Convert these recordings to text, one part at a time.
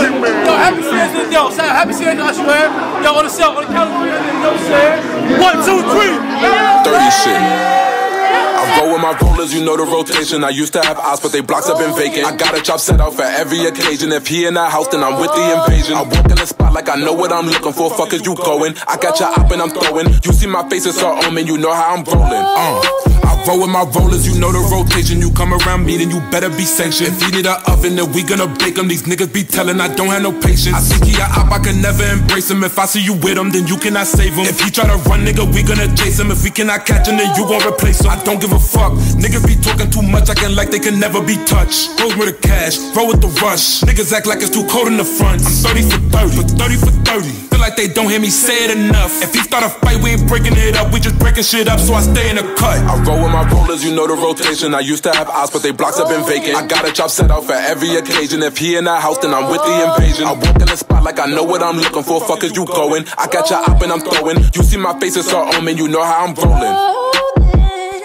Yo, happy season, yo, say happy season, Usher, man. Yo, on the cell, on the count of three, you know what I'm saying? One, two, three. 30 shit. I roll with my rollers, you know the rotation. I used to have eyes, but they blocks have been vacant. I got a chop set out for every occasion. If he in that house, then I'm with the invasion. I walk in the like I know what I'm looking for. Fuck is you going? I got your op and I'm throwing. You see my face, it's all omen. You know how I'm rolling. Uh. Roll with my rollers, you know the rotation. You come around me, then you better be sanctioned. If he need a oven, then we gonna bake him. These niggas be telling I don't have no patience. I think he a op, I can never embrace him. If I see you with him, then you cannot save him. If he try to run, nigga, we gonna chase him. If we cannot catch him, then you gon' replace him. I don't give a fuck. Niggas be talking too much, acting like they can never be touched. Roll with the cash, roll with the rush. Niggas act like it's too cold in the front. I'm 30 for 30, for 30 for 30. Feel like they don't hear me say it enough. If he start a fight, we ain't breaking it up. We just breaking shit up, so I stay in the cut. I roll with my rollers, you know the rotation. I used to have eyes, but they blocks have been vacant. I got a chop set out for every occasion. If he in that house, then I'm with the invasion. I walk in the spot like I know what I'm looking for. Fuck is you going? I got your op and I'm throwing. You see my face, it's all omen. You know how I'm rolling.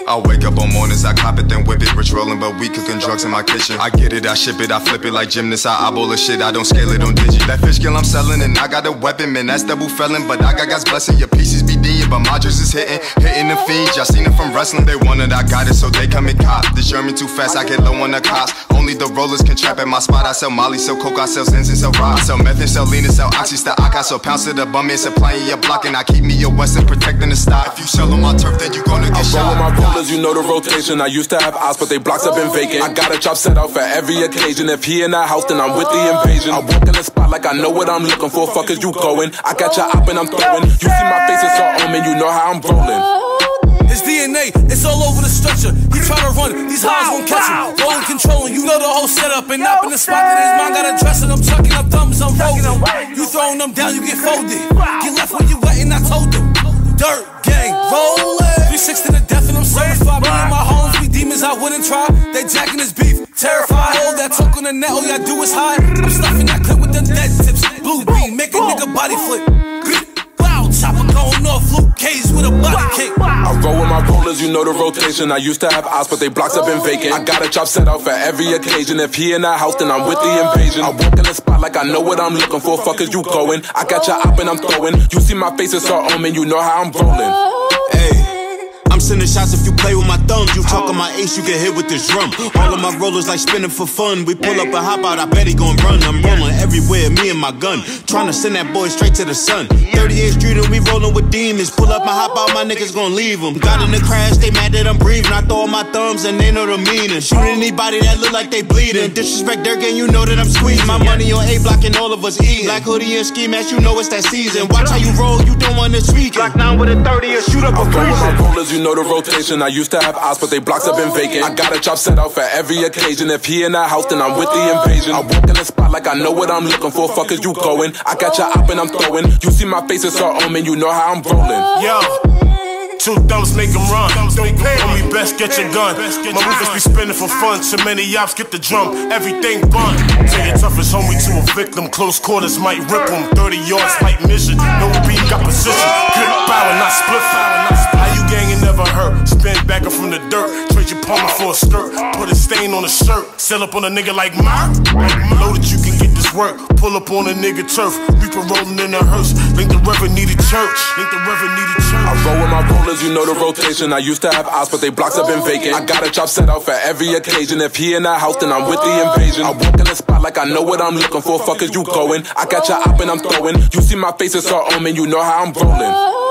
I wake up on mornings, I cop it, then whip it. Rich rolling, but we cooking drugs in my kitchen. I get it, I ship it, I flip it like gymnasts. I eyeball the shit, I don't scale it on digi. That fish kill I'm selling, and I got a weapon, man, that's double felon. But I got God's blessing, your pieces be dead, but my just is hitting, hitting the feed. Y'all seen it from wrestling, they wanted, I got it, so they come and cop. The German too fast, I get low on the cost. Only the rollers can trap at my spot. I sell Molly, sell Coke, I sell Zins and sell rock. I sell meth sell lean and sell oxy, sell I sell pounds to the bum and supplying your block. And I keep me your Western protecting the stock. If you sell on my turf, then you get I roll with my rollers, you know the rotation. I used to have eyes, but they blocks have been vacant. I got a chop set out for every occasion. If he in that house, then I'm with the invasion. I walk in the spot like I know what I'm looking for. Fuck is you going? I got your op and I'm throwing. You see my face, it's all omen. You know how I'm rolling. His DNA, it's all over the structure. He try to run, these highs won't catch him. Rolling, controlling, you know the whole setup. And up in the spot that his mind got a dressing. I'm chucking up thumbs, I'm rolling. You throwing them down, you get folded. Get left where you wet, and I told them. Dirt gang, rolling. 360 to the death, and I'm certified. Me and my homes, we demons, I wouldn't try. They jacking his beef, terrified. All that talk on the net, all y'all do is hide. I'm stuffing that clip with them dead tips. Blue beam, make a nigga body flip. Wow, chopper going off, Luke Cage with a body kick. I roll with my rollers, you know the rotation. I used to have eyes, but they blocks have been vacant. I got a chop set out for every occasion. If he in that house, then I'm with the invasion. I walk in the spot like I know what I'm looking for. Fuck is you going? I got your op and I'm throwing. You see my face, it's all omen. You know how I'm rolling. I'm sending shots if you play with my thumbs. You talking my ace, you get hit with this drum. All of my rollers like spinning for fun. We pull up and hop out, I bet he gon' run. I'm rolling everywhere, me and my gun. Trying to send that boy straight to the sun. 38th Street and we rolling with demons. Pull up and hop out, my niggas gon' leave them. Got in the crash, they mad that I'm breathing. I throw my thumbs and they know the meaning. Shoot anybody that look like they bleeding. Disrespect Dirk and you know that I'm squeezing. My money on A block and all of us eating. Black hoodie and ski mask, you know it's that season. Watch how you roll, you don't wanna speak. Black 9 with a 30 and shoot up a freezer know the rotation. I used to have eyes, but they blocks have been vacant. I got a chop set out for every occasion. If he in that house, then I'm with the invasion. I walk in the spot like I know what I'm looking for. Fuck is you going? I got your op and I'm throwing. You see my face, it's all omen. You know how I'm rolling. Yo. Two thumbs make them run. Don't pay. Homie, best get your gun. My movers be spinning for fun. Too many ops get the drum. Everything fun. Say your toughest homie to a victim. Close quarters might rip him. 30 yards, light mission. No beat, got position. Dirt. Trade your palmer for a skirt. Put a stain on a shirt. Sell up on a nigga like Mark. Loaded, you can get this work. Pull up on a nigga turf. Reaper rolling in a hearse. Link the river, need a church. Link the river, need a church. I roll with my rollers, you know the rotation. I used to have eyes, but they blocks have been vacant. I got a chop set out for every occasion. If he in that house, then I'm with the invasion. I walk in the spot like I know what I'm looking for. Fuck is you going? I got your op and I'm throwing. You see my face, it's all omen. You know how I'm rolling.